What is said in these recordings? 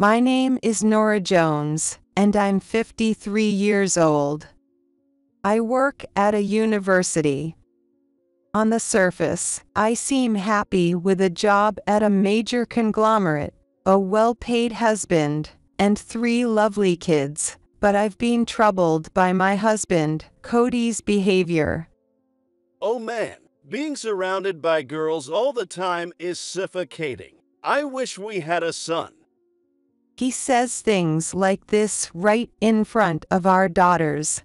My name is Nora Jones, and I'm 53 years old. I work at a university. On the surface, I seem happy with a job at a major conglomerate, a well paid husband, and three lovely kids, but I've been troubled by my husband, Cody's behavior. Oh man, being surrounded by girls all the time is suffocating. I wish we had a son. He says things like this right in front of our daughters.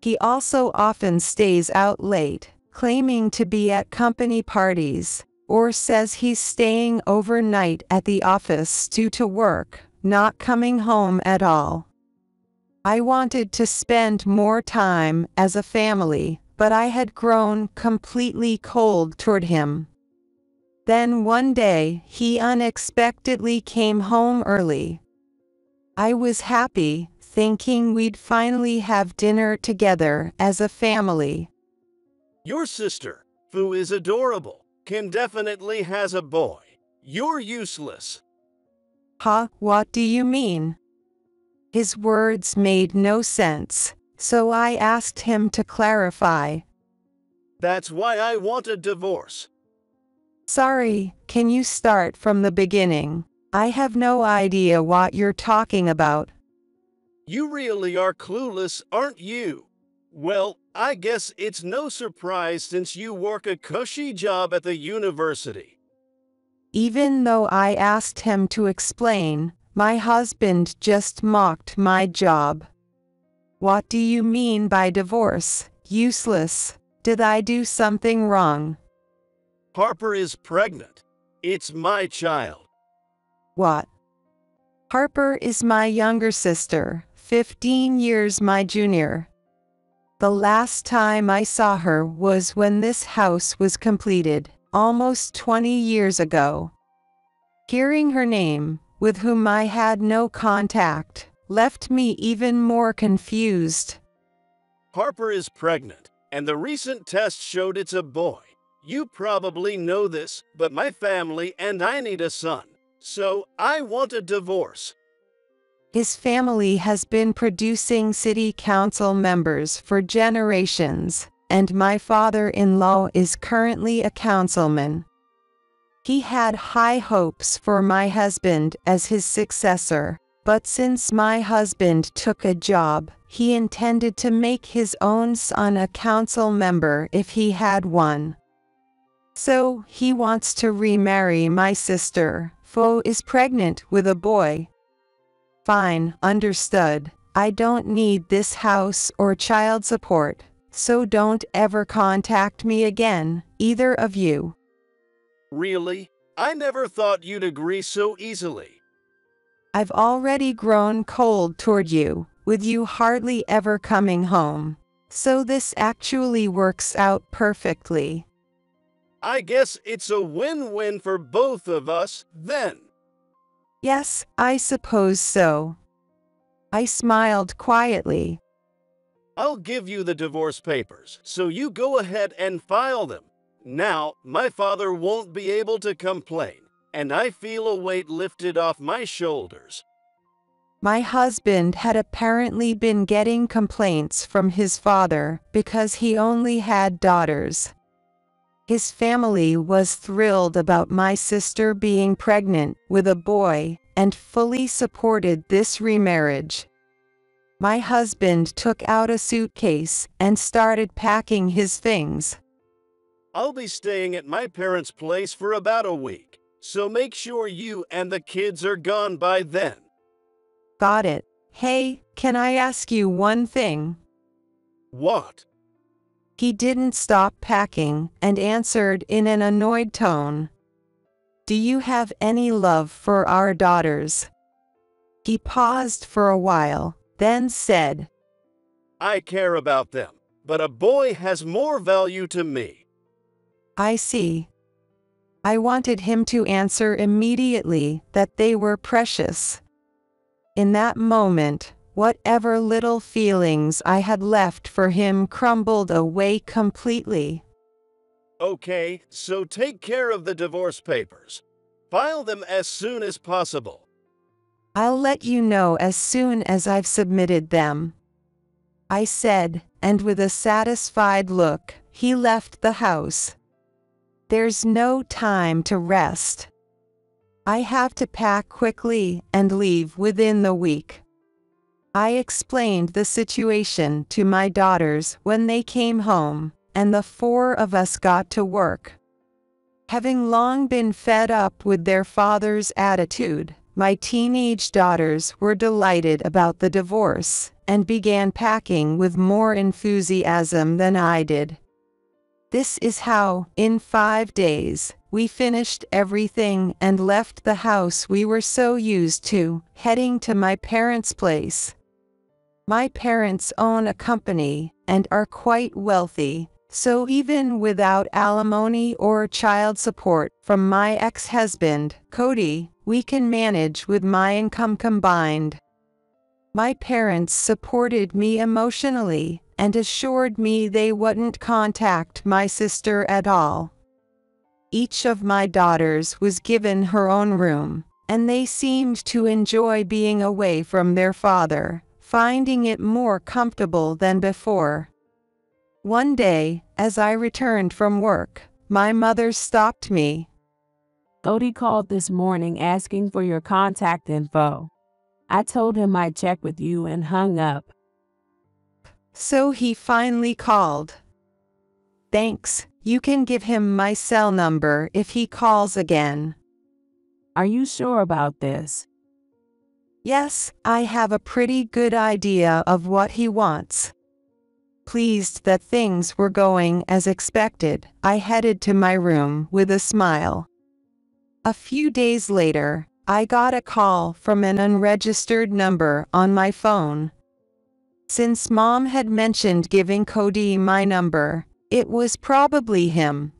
He also often stays out late, claiming to be at company parties, or says he's staying overnight at the office due to work, not coming home at all. I wanted to spend more time as a family, but I had grown completely cold toward him. Then one day, he unexpectedly came home early. I was happy, thinking we'd finally have dinner together as a family. Your sister, who is adorable, can definitely has a boy. You're useless. Huh, what do you mean? His words made no sense, so I asked him to clarify. That's why I want a divorce. Sorry, can you start from the beginning? I have no idea what you're talking about. You really are clueless, aren't you? Well, I guess it's no surprise since you work a cushy job at the university. Even though I asked him to explain, my husband just mocked my job. What do you mean by divorce? Useless. Did I do something wrong? Harper is pregnant. It's my child. What? Harper is my younger sister, 15 years my junior. The last time I saw her was when this house was completed, almost 20 years ago. Hearing her name, with whom I had no contact, left me even more confused. Harper is pregnant, and the recent test showed it's a boy. You probably know this, but my family and I need a son. So, I want a divorce. His family has been producing city council members for generations, and my father in law is currently a councilman. He had high hopes for my husband as his successor, but since my husband took a job, he intended to make his own son a council member if he had one. So, he wants to remarry my sister, Fo is pregnant with a boy. Fine, understood. I don't need this house or child support, so don't ever contact me again, either of you. Really? I never thought you'd agree so easily. I've already grown cold toward you, with you hardly ever coming home. So this actually works out perfectly. I guess it's a win win for both of us, then. Yes, I suppose so. I smiled quietly. I'll give you the divorce papers, so you go ahead and file them. Now, my father won't be able to complain, and I feel a weight lifted off my shoulders. My husband had apparently been getting complaints from his father because he only had daughters. His family was thrilled about my sister being pregnant with a boy and fully supported this remarriage. My husband took out a suitcase and started packing his things. I'll be staying at my parents' place for about a week, so make sure you and the kids are gone by then. Got it. Hey, can I ask you one thing? What? He didn't stop packing and answered in an annoyed tone. Do you have any love for our daughters? He paused for a while, then said, I care about them, but a boy has more value to me. I see. I wanted him to answer immediately that they were precious. In that moment, whatever little feelings I had left for him crumbled away completely. Okay, so take care of the divorce papers. File them as soon as possible. I'll let you know as soon as I've submitted them. I said, and with a satisfied look, he left the house. There's no time to rest. I have to pack quickly and leave within the week. I explained the situation to my daughters when they came home, and the four of us got to work. Having long been fed up with their father's attitude, my teenage daughters were delighted about the divorce and began packing with more enthusiasm than I did. This is how, in five days, we finished everything and left the house we were so used to, heading to my parents' place. My parents own a company and are quite wealthy, so even without alimony or child support from my ex-husband, Cody, we can manage with my income combined. My parents supported me emotionally and assured me they wouldn't contact my sister at all. Each of my daughters was given her own room, and they seemed to enjoy being away from their father, finding it more comfortable than before. One day, as I returned from work, my mother stopped me. Cody called this morning asking for your contact info. I told him I'd check with you and hung up. So he finally called. Thanks, you can give him my cell number if he calls again. Are you sure about this? Yes, I have a pretty good idea of what he wants. Pleased that things were going as expected, I headed to my room with a smile. A few days later, I got a call from an unregistered number on my phone. Since mom had mentioned giving Cody my number, it was probably him.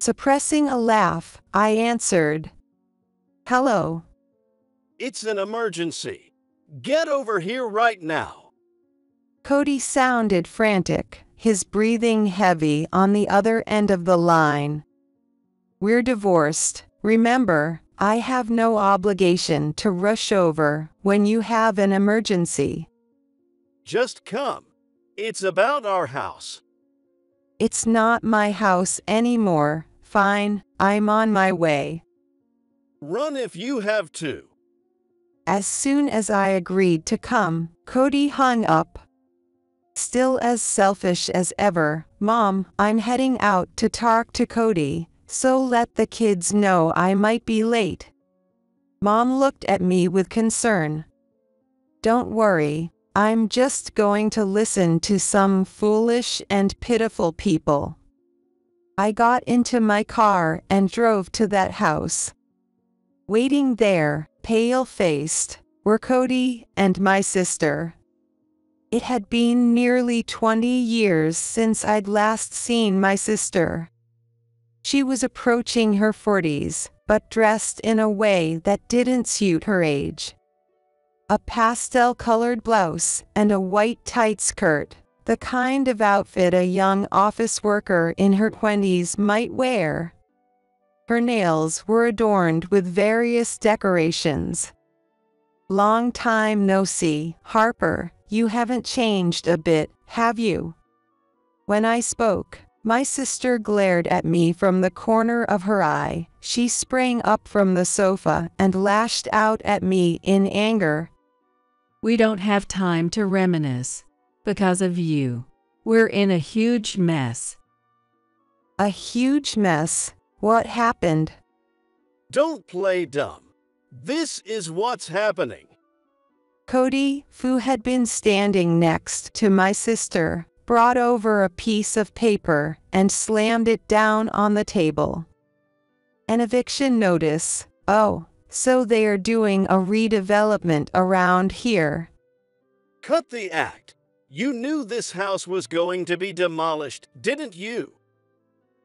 Suppressing a laugh, I answered. Hello. It's an emergency. Get over here right now. Cody sounded frantic, his breathing heavy on the other end of the line. We're divorced, remember, I have no obligation to rush over when you have an emergency. Just come. It's about our house. It's not my house anymore, fine, I'm on my way. Run if you have to. As soon as I agreed to come, Cody hung up. Still as selfish as ever, Mom, I'm heading out to talk to Cody, so let the kids know I might be late. Mom looked at me with concern. Don't worry, I'm just going to listen to some foolish and pitiful people. I got into my car and drove to that house. Waiting there, pale faced, were Cody and my sister. It had been nearly 20 years since I'd last seen my sister. She was approaching her 40s, but dressed in a way that didn't suit her age. A pastel colored blouse and a white tight skirt, the kind of outfit a young office worker in her 20s might wear. Her nails were adorned with various decorations. Long time no see, Harper, you haven't changed a bit, have you? When I spoke, my sister glared at me from the corner of her eye. She sprang up from the sofa and lashed out at me in anger. We don't have time to reminisce. Because of you. We're in a huge mess. A huge mess? What happened? Don't play dumb. This is what's happening. Cody, who had been standing next to my sister, brought over a piece of paper and slammed it down on the table. An eviction notice. Oh, so they are doing a redevelopment around here. Cut the act. You knew this house was going to be demolished, didn't you?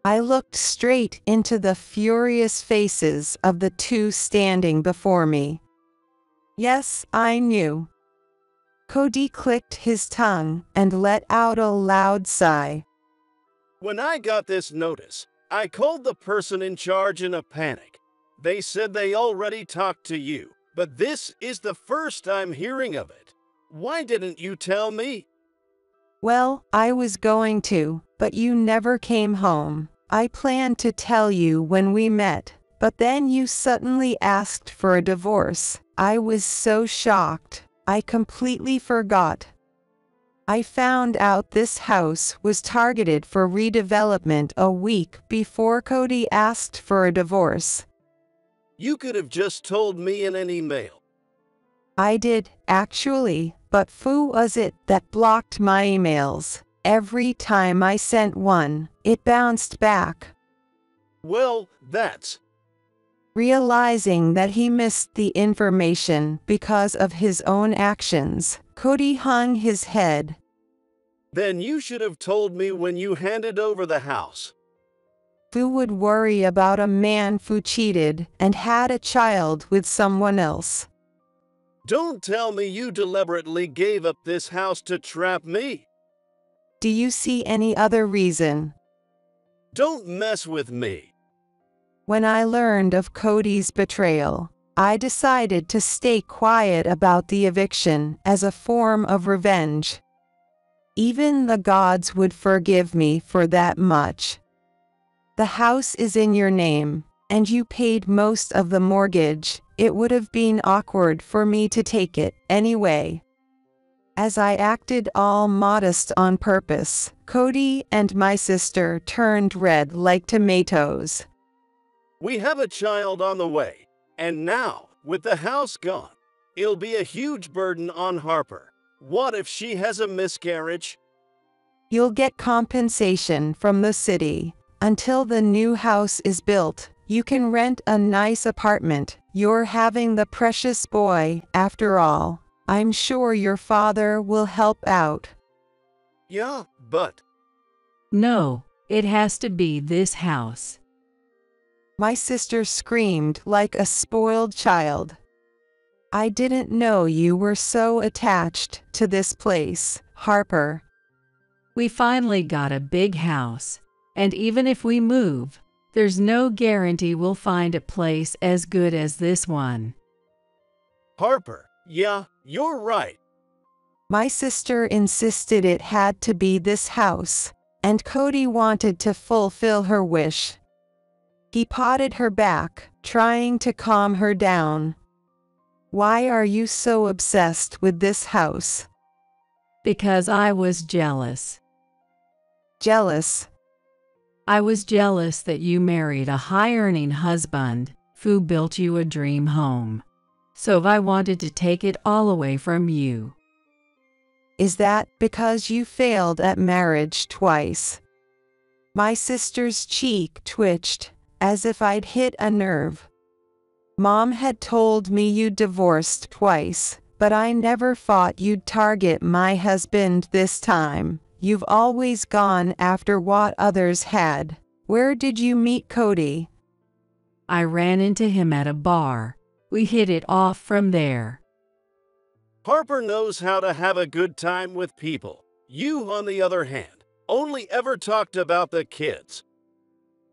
I looked straight into the furious faces of the two standing before me. Yes, I knew. Cody clicked his tongue and let out a loud sigh. When I got this notice, I called the person in charge in a panic. They said they already talked to you, but this is the first I'm hearing of it. Why didn't you tell me? Well, I was going to, but you never came home. I planned to tell you when we met, but then you suddenly asked for a divorce. I was so shocked. I completely forgot. I found out this house was targeted for redevelopment a week before Cody asked for a divorce. You could have just told me in an email. I did, actually, but who was it that blocked my emails? Every time I sent one, it bounced back. Well, that's. Realizing that he missed the information because of his own actions, Cody hung his head. Then you should have told me when you handed over the house. Who would worry about a man who cheated and had a child with someone else? Don't tell me you deliberately gave up this house to trap me. Do you see any other reason? Don't mess with me. When I learned of Cody's betrayal, I decided to stay quiet about the eviction as a form of revenge. Even the gods would forgive me for that much. The house is in your name, and you paid most of the mortgage. It would have been awkward for me to take it anyway. As I acted all modest on purpose, Cody and my sister turned red like tomatoes. We have a child on the way, and now, with the house gone, it'll be a huge burden on Harper. What if she has a miscarriage? You'll get compensation from the city. Until the new house is built, you can rent a nice apartment. You're having the precious boy, after all. I'm sure your father will help out. Yeah, but. No, it has to be this house. My sister screamed like a spoiled child. I didn't know you were so attached to this place, Harper. We finally got a big house, and even if we move, there's no guarantee we'll find a place as good as this one. Harper, yeah, you're right. My sister insisted it had to be this house, and Cody wanted to fulfill her wish. He patted her back, trying to calm her down. Why are you so obsessed with this house? Because I was jealous. Jealous. I was jealous that you married a high earning husband who built you a dream home. So if I wanted to take it all away from you. Is that because you failed at marriage twice? My sister's cheek twitched, as if I'd hit a nerve. Mom had told me you divorced twice, but I never thought you'd target my husband this time. You've always gone after what others had. Where did you meet Cody? I ran into him at a bar. We hit it off from there. Harper knows how to have a good time with people. You, on the other hand, only ever talked about the kids.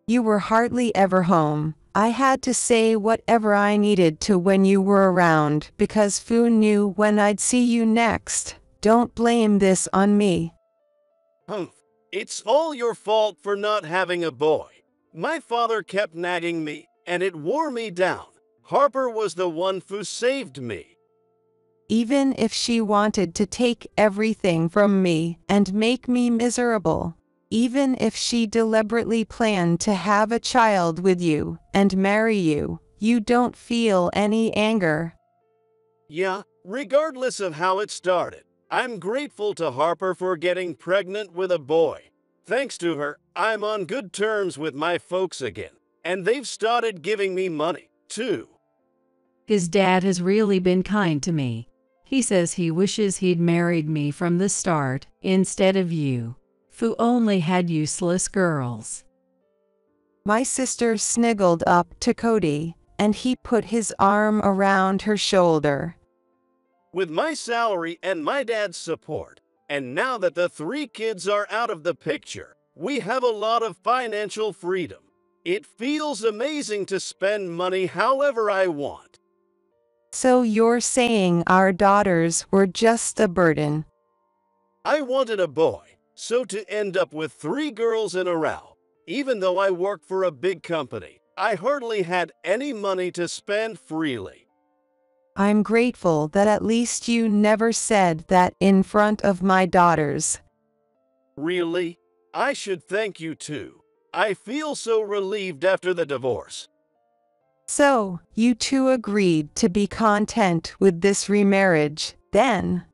You were hardly ever home. I had to say whatever I needed to when you were around because Fu knew when I'd see you next. Don't blame this on me. Humph. It's all your fault for not having a boy. My father kept nagging me, and it wore me down. Harper was the one who saved me. Even if she wanted to take everything from me and make me miserable, even if she deliberately planned to have a child with you and marry you, you don't feel any anger. Yeah, regardless of how it started, I'm grateful to Harper for getting pregnant with a boy. Thanks to her, I'm on good terms with my folks again, and they've started giving me money, too. His dad has really been kind to me. He says he wishes he'd married me from the start instead of you, who only had useless girls. My sister sniggled up to Cody, and he put his arm around her shoulder. With my salary and my dad's support, and now that the three kids are out of the picture, we have a lot of financial freedom. It feels amazing to spend money however I want. So you're saying our daughters were just a burden? I wanted a boy, so to end up with three girls in a row, even though I work for a big company, I hardly had any money to spend freely. I'm grateful that at least you never said that in front of my daughters. Really? I should thank you too. I feel so relieved after the divorce. So, you two agreed to be content with this remarriage, then?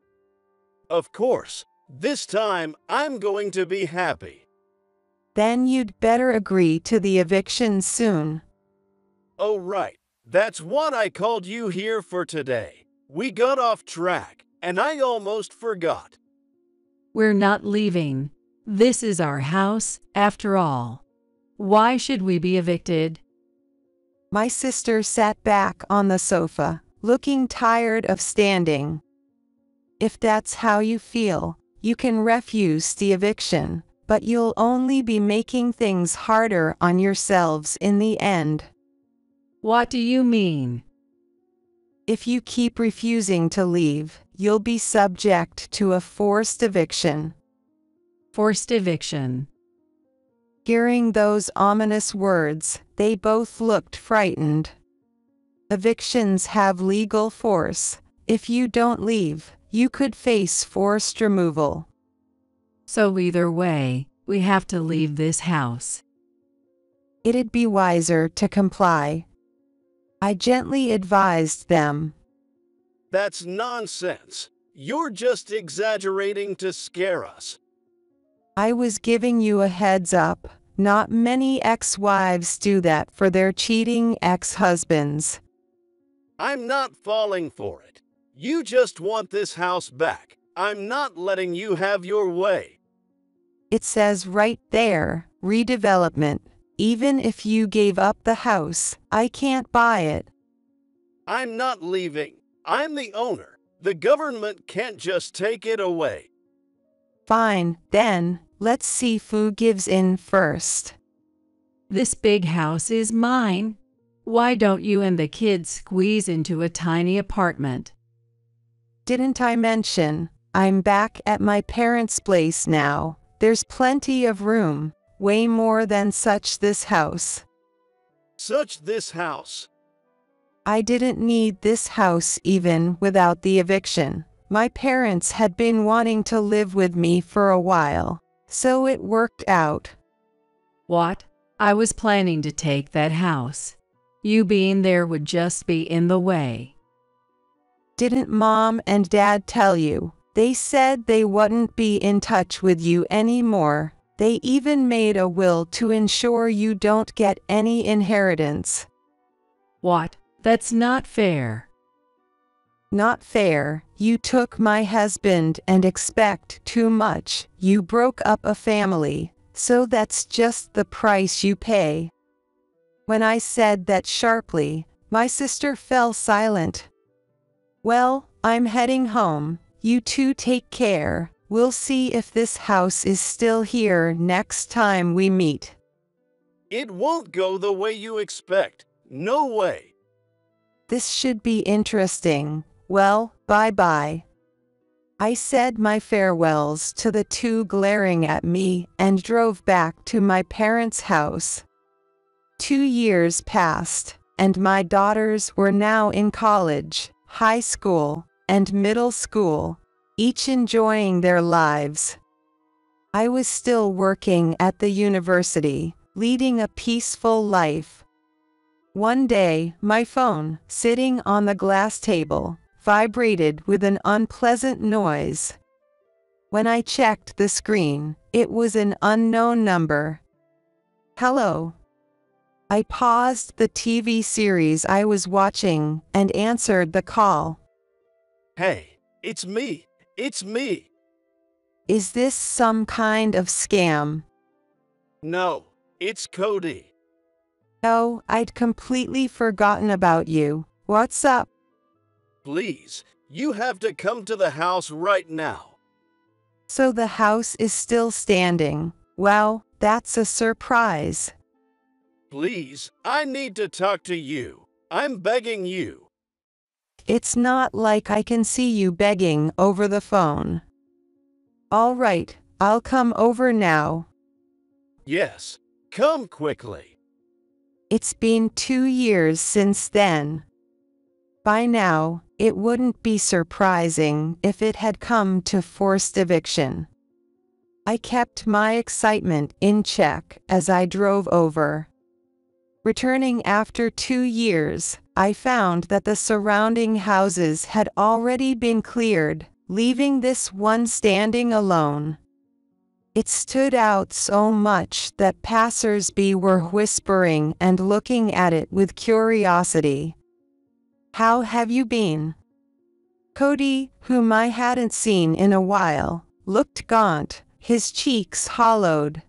Of course, this time I'm going to be happy. Then you'd better agree to the eviction soon. Oh, right. That's what I called you here for today. We got off track, and I almost forgot. We're not leaving. This is our house, after all. Why should we be evicted? My sister sat back on the sofa, looking tired of standing. If that's how you feel, you can refuse the eviction, but you'll only be making things harder on yourselves in the end. What do you mean? If you keep refusing to leave, you'll be subject to a forced eviction. Forced eviction. Hearing those ominous words, they both looked frightened. Evictions have legal force. If you don't leave, you could face forced removal. So either way, we have to leave this house. It'd be wiser to comply. I gently advised them. That's nonsense. You're just exaggerating to scare us. I was giving you a heads up. Not many ex wives do that for their cheating ex husbands. I'm not falling for it. You just want this house back. I'm not letting you have your way. It says right there redevelopment. Even if you gave up the house, I can't buy it. I'm not leaving. I'm the owner. The government can't just take it away. Fine, then, let's see who gives in first. This big house is mine. Why don't you and the kids squeeze into a tiny apartment? Didn't I mention? I'm back at my parents' place now. There's plenty of room, way more than such this house. Such this house. I didn't need this house even without the eviction. My parents had been wanting to live with me for a while, so it worked out. What? I was planning to take that house. You being there would just be in the way. Didn't mom and dad tell you? They said they wouldn't be in touch with you anymore. They even made a will to ensure you don't get any inheritance. What? That's not fair. Not fair. You took my husband and expect too much. You broke up a family, so that's just the price you pay. When I said that sharply, my sister fell silent. Well, I'm heading home. You two take care. We'll see if this house is still here next time we meet. It won't go the way you expect. No way. This should be interesting. Well, bye bye. I said my farewells to the two glaring at me and drove back to my parents' house. Two years passed, and my daughters were now in college, high school, and middle school, each enjoying their lives. I was still working at the university, leading a peaceful life. One day, my phone, sitting on the glass table, vibrated with an unpleasant noise. When I checked the screen, it was an unknown number. Hello. I paused the TV series I was watching and answered the call. Hey, it's me. It's me. Is this some kind of scam? No, it's Cody. Oh, I'd completely forgotten about you. What's up? Please, you have to come to the house right now. So the house is still standing. Well, that's a surprise. Please, I need to talk to you. I'm begging you. It's not like I can see you begging over the phone. All right, I'll come over now. Yes, come quickly. It's been two years since then. By now, it wouldn't be surprising if it had come to forced eviction. I kept my excitement in check as I drove over. Returning after two years, I found that the surrounding houses had already been cleared, leaving this one standing alone. It stood out so much that passers-by were whispering and looking at it with curiosity. How have you been? Cody, whom I hadn't seen in a while, looked gaunt, his cheeks hollowed.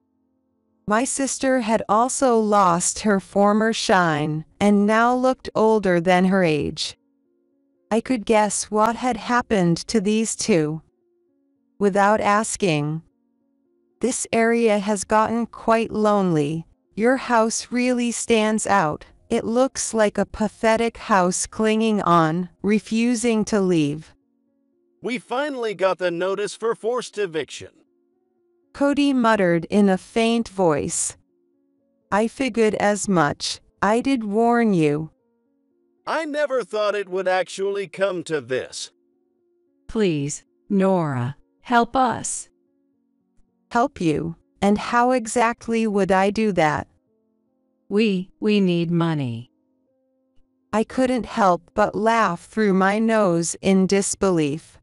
My sister had also lost her former shine, and now looked older than her age. I could guess what had happened to these two. Without asking, this area has gotten quite lonely. Your house really stands out. It looks like a pathetic house clinging on, refusing to leave. We finally got the notice for forced eviction. Cody muttered in a faint voice. I figured as much. I did warn you. I never thought it would actually come to this. Please, Nora, help us. Help you? And how exactly would I do that? We, we need money. I couldn't help but laugh through my nose in disbelief.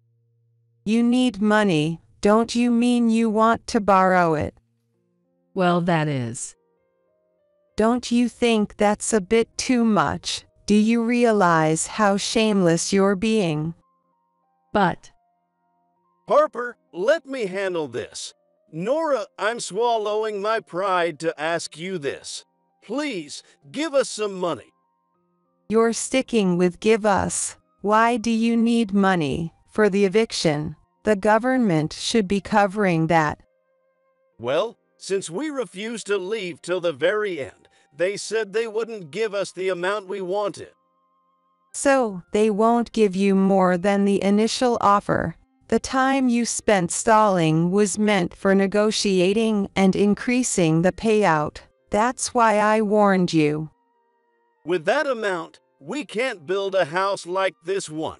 You need money, don't you mean you want to borrow it? Well, that is. Don't you think that's a bit too much? Do you realize how shameless you're being? But, Harper, let me handle this. Nora, I'm swallowing my pride to ask you this. Please, give us some money. You're sticking with give us. Why do you need money? For the eviction. The government should be covering that. Well, since we refused to leave till the very end, they said they wouldn't give us the amount we wanted. So, they won't give you more than the initial offer. The time you spent stalling was meant for negotiating and increasing the payout. That's why I warned you. With that amount, we can't build a house like this one.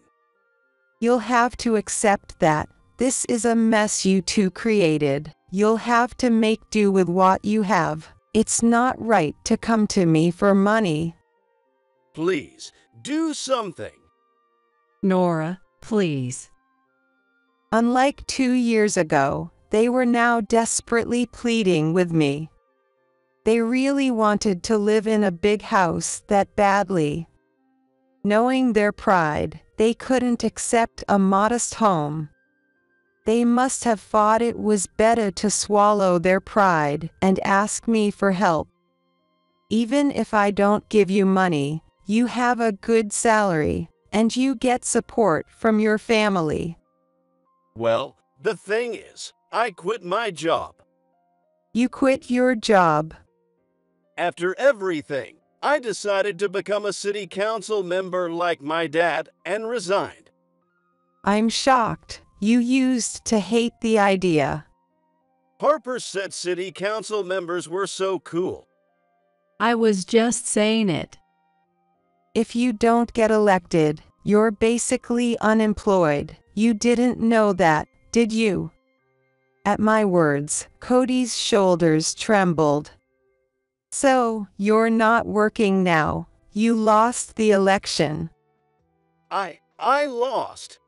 You'll have to accept that. This is a mess you two created. You'll have to make do with what you have. It's not right to come to me for money. Please, do something. Nora, please. Unlike two years ago, they were now desperately pleading with me. They really wanted to live in a big house that badly. Knowing their pride, they couldn't accept a modest home. They must have thought it was better to swallow their pride and ask me for help. Even if I don't give you money, you have a good salary, and you get support from your family. Well, the thing is, I quit my job. You quit your job. After everything, I decided to become a city council member like my dad and resigned. I'm shocked. You used to hate the idea. Harper said city council members were so cool. I was just saying it. If you don't get elected, you're basically unemployed. You didn't know that, did you? At my words, Cody's shoulders trembled. So, you're not working now. You lost the election. I I lost.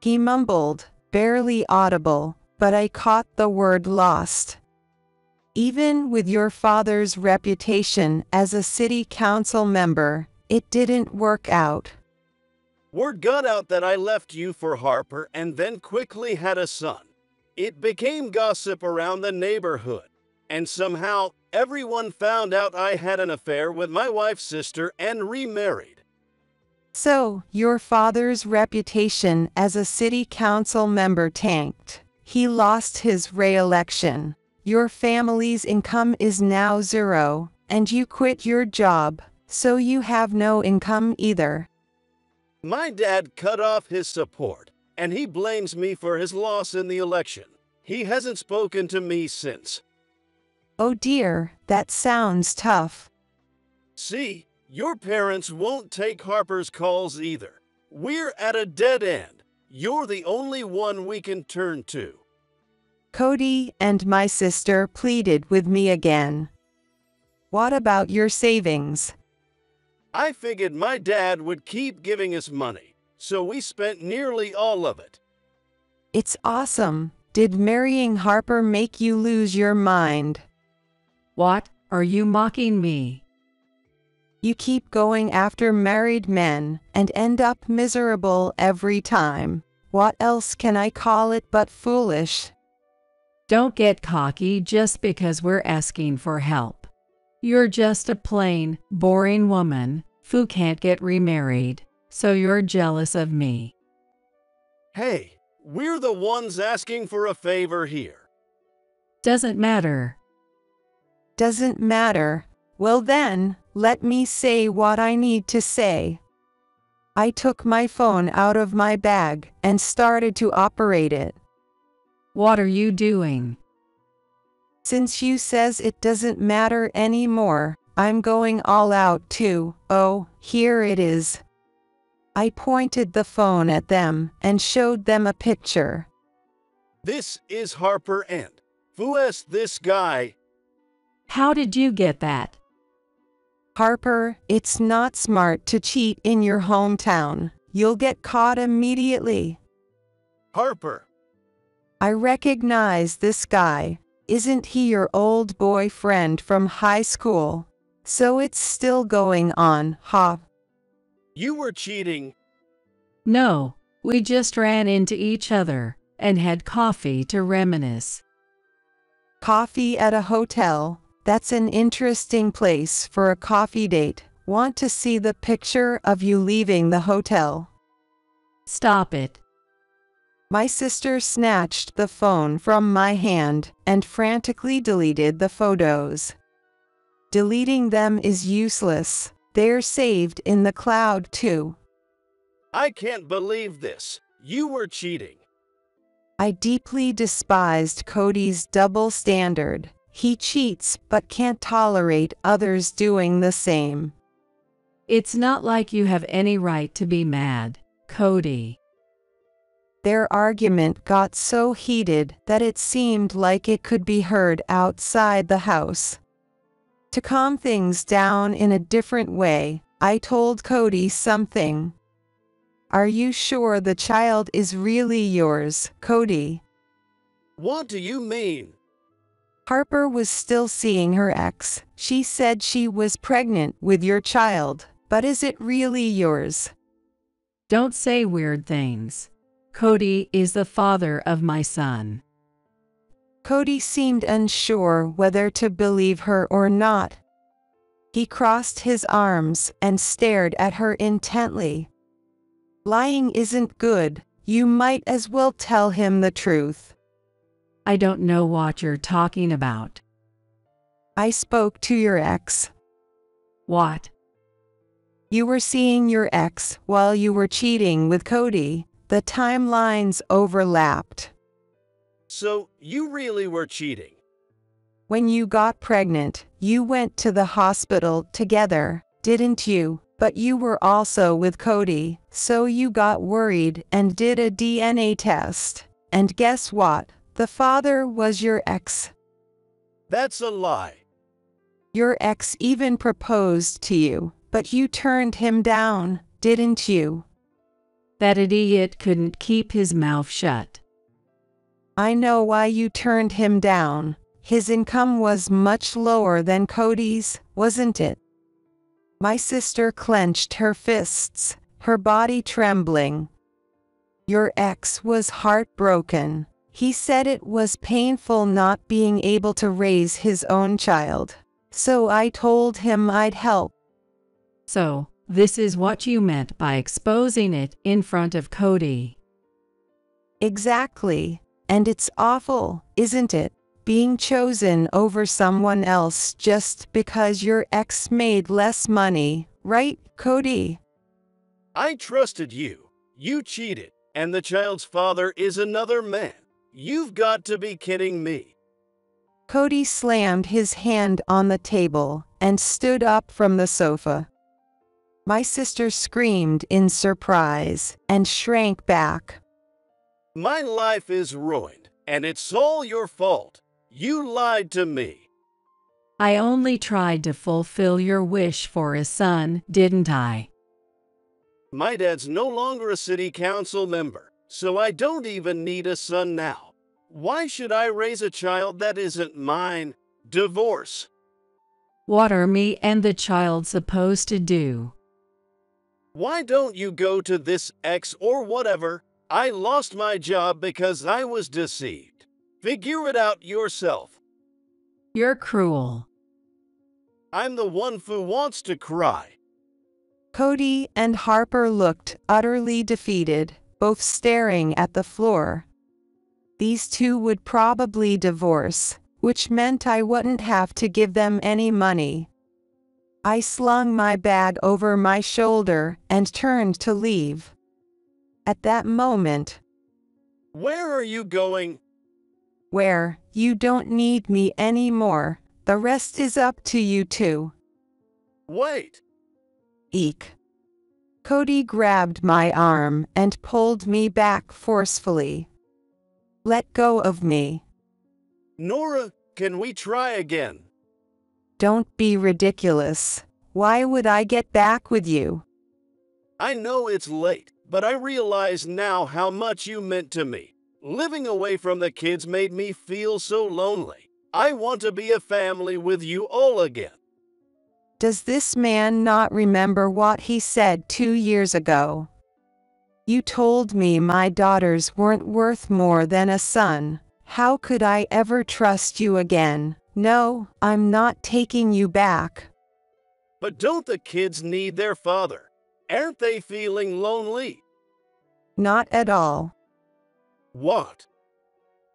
He mumbled, barely audible, but I caught the word lost. Even with your father's reputation as a city council member, it didn't work out. Word got out that I left you for Harper and then quickly had a son. It became gossip around the neighborhood, and somehow everyone found out I had an affair with my wife's sister and remarried. So, your father's reputation as a city council member tanked. He lost his re-election. Your family's income is now zero, and you quit your job, so you have no income either. My dad cut off his support, and he blames me for his loss in the election. He hasn't spoken to me since. Oh dear, that sounds tough. See, your parents won't take Harper's calls either. We're at a dead end. You're the only one we can turn to. Cody and my sister pleaded with me again. What about your savings? I figured my dad would keep giving us money, so we spent nearly all of it. It's awesome. Did marrying Harper make you lose your mind? What? Are you mocking me? You keep going after married men and end up miserable every time. What else can I call it but foolish? Don't get cocky just because we're asking for help. You're just a plain, boring woman who can't get remarried, so you're jealous of me. Hey, we're the ones asking for a favor here. Doesn't matter. Doesn't matter. Well then, let me say what I need to say. I took my phone out of my bag and started to operate it. What are you doing? Since you says it doesn't matter anymore, I'm going all out too. Oh, here it is. I pointed the phone at them and showed them a picture. This is Harper and who is this guy? How did you get that? Harper, it's not smart to cheat in your hometown. You'll get caught immediately. Harper. I recognize this guy. Isn't he your old boyfriend from high school? So it's still going on, huh? You were cheating. No, we just ran into each other and had coffee to reminisce. Coffee at a hotel. That's an interesting place for a coffee date. Want to see the picture of you leaving the hotel? Stop it. My sister snatched the phone from my hand and frantically deleted the photos. Deleting them is useless. They're saved in the cloud too. I can't believe this. You were cheating. I deeply despised Cody's double standard. He cheats but can't tolerate others doing the same. It's not like you have any right to be mad, Cody. Their argument got so heated that it seemed like it could be heard outside the house. To calm things down in a different way, I told Cody something. Are you sure the child is really yours, Cody? What do you mean? Harper was still seeing her ex. She said she was pregnant with your child, but is it really yours? Don't say weird things. Cody is the father of my son. Cody seemed unsure whether to believe her or not. He crossed his arms and stared at her intently. Lying isn't good, you might as well tell him the truth. I don't know what you're talking about. I spoke to your ex. What? You were seeing your ex while you were cheating with Cody. The timelines overlapped. So, you really were cheating. When you got pregnant, you went to the hospital together, didn't you? But you were also with Cody, so you got worried and did a DNA test. And guess what? The father was your ex. That's a lie. Your ex even proposed to you, but you turned him down, didn't you? That idiot couldn't keep his mouth shut. I know why you turned him down. His income was much lower than Cody's, wasn't it? My sister clenched her fists, her body trembling. Your ex was heartbroken. He said it was painful not being able to raise his own child. So I told him I'd help. So, this is what you meant by exposing it in front of Cody. Exactly. And it's awful, isn't it? Being chosen over someone else just because your ex made less money, right, Cody? I trusted you. You cheated, and the child's father is another man. You've got to be kidding me. Cody slammed his hand on the table and stood up from the sofa. My sister screamed in surprise and shrank back. My life is ruined, and it's all your fault. You lied to me. I only tried to fulfill your wish for a son, didn't I? My dad's no longer a city council member, so I don't even need a son now. Why should I raise a child that isn't mine? Divorce. What are me and the child supposed to do? Why don't you go to this ex or whatever? I lost my job because I was deceived. Figure it out yourself. You're cruel. I'm the one who wants to cry. Cody and Harper looked utterly defeated, both staring at the floor. These two would probably divorce, which meant I wouldn't have to give them any money. I slung my bag over my shoulder and turned to leave. At that moment, Where are you going? where you don't need me anymore, the rest is up to you two. Wait. Eek. Cody grabbed my arm and pulled me back forcefully. Let go of me. Nora, can we try again? Don't be ridiculous. Why would I get back with you? I know it's late, but I realize now how much you meant to me. Living away from the kids made me feel so lonely. I want to be a family with you all again. Does this man not remember what he said two years ago? You told me my daughters weren't worth more than a son. How could I ever trust you again? No, I'm not taking you back. But don't the kids need their father? Aren't they feeling lonely? Not at all. What?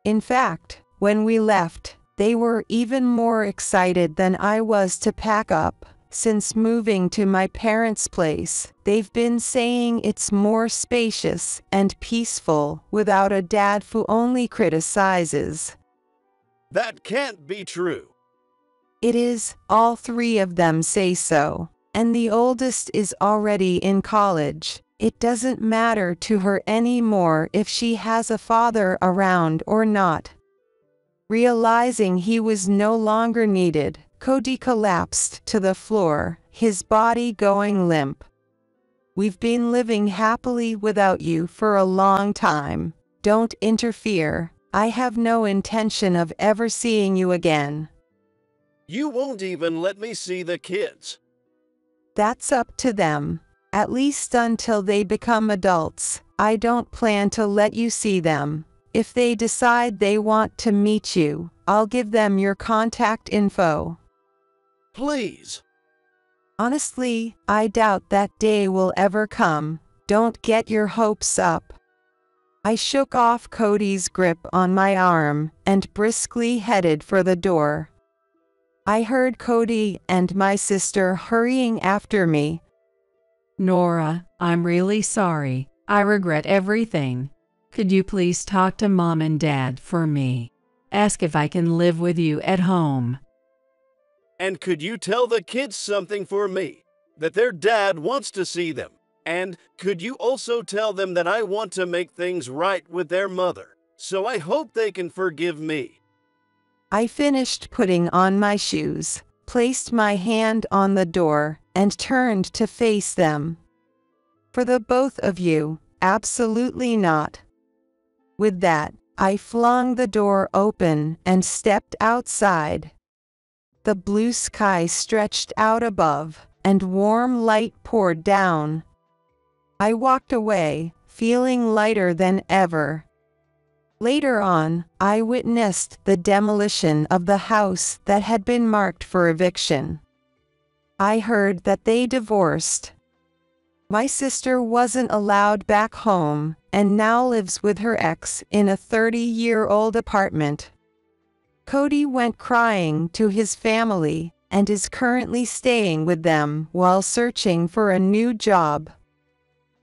In fact, when we left, they were even more excited than I was to pack up. Since moving to my parents' place, they've been saying it's more spacious and peaceful without a dad who only criticizes. That can't be true. It is, all three of them say so, and the oldest is already in college. It doesn't matter to her anymore if she has a father around or not. Realizing he was no longer needed, Cody collapsed to the floor, his body going limp. We've been living happily without you for a long time. Don't interfere. I have no intention of ever seeing you again. You won't even let me see the kids. That's up to them. At least until they become adults, I don't plan to let you see them. If they decide they want to meet you, I'll give them your contact info. Please. Honestly, I doubt that day will ever come. Don't get your hopes up. I shook off Cody's grip on my arm and briskly headed for the door. I heard Cody and my sister hurrying after me. Nora, I'm really sorry. I regret everything. Could you please talk to mom and dad for me? Ask if I can live with you at home. And could you tell the kids something for me? That their dad wants to see them. And could you also tell them that I want to make things right with their mother? So I hope they can forgive me. I finished putting on my shoes, placed my hand on the door, and turned to face them. For the both of you, absolutely not. With that, I flung the door open and stepped outside. The blue sky stretched out above, and warm light poured down. I walked away, feeling lighter than ever. Later on, I witnessed the demolition of the house that had been marked for eviction. I heard that they divorced. My sister wasn't allowed back home and now lives with her ex in a 30 year old apartment. Cody went crying to his family and is currently staying with them while searching for a new job.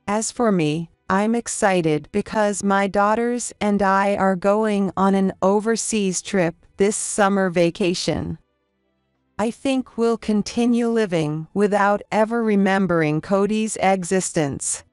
As for me, I'm excited because my daughters and I are going on an overseas trip this summer vacation. I think we'll continue living without ever remembering Cody's existence.